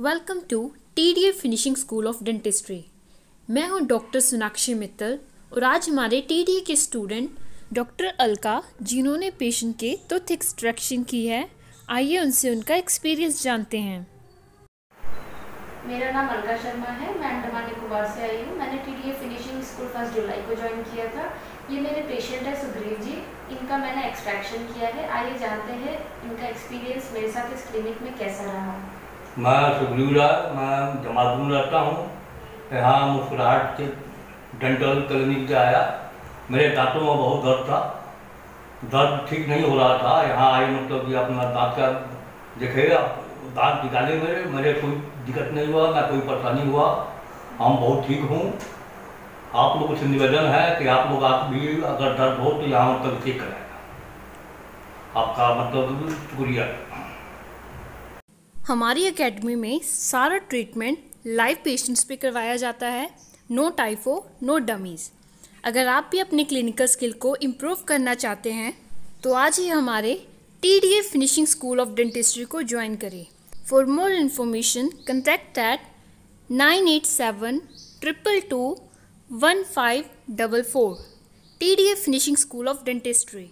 Welcome to T D A finishing school of dentistry मैं हूँ doctor Sonakshi Mittal और आज हमारे टी डी ए के स्टूडेंट डॉक्टर अलका, जिन्होंने पेशेंट के टूथ एक्सट्रैक्शन की है, आइए उनसे उनका एक्सपीरियंस जानते हैं। मेरा नाम अलका शर्मा है, मैं अंडमान निकोबार से आई हूँ। मैंने T D A finishing school first जुलाई को ज्वाइन किया था। ये मेरे पेशेंट है सुग्रीव जी, इनका मैंने एक्सट्रैक्शन किया है। आइए जानते हैं इनका एक्सपीरियंस मेरे साथ इस क्लिनिक में कैसा रहा। मैं सुग्रीव राय, मैं जमालपुर में रहता हूँ। यहाँ मुस्कुराहट से डेंटल क्लिनिक से आया। मेरे दांतों में बहुत दर्द था। दर्द ठीक नहीं हो रहा था। यहाँ आए मतलब कि अपना दांत का देखेगा, दांत निकाले मेरे। मेरे कोई दिक्कत नहीं हुआ ना कोई परेशानी हुआ। हम बहुत ठीक हूँ। आप लोगों से निवेदन है कि आप लोग आप भी अगर दर्द हो तो यहाँ मतलब चेक कराएगा। आपका मतलब शुक्रिया। हमारी एकेडमी में सारा ट्रीटमेंट लाइव पेशेंट्स पे करवाया जाता है। नो टाइफो नो डमीज़ अगर आप भी अपने क्लिनिकल स्किल को इम्प्रूव करना चाहते हैं तो आज ही हमारे T D A finishing school of dentistry को ज्वाइन करें। For more information contact at nine eight seven triple two one five double four T D A finishing school of dentistry